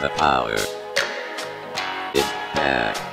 the power. is back. Uh,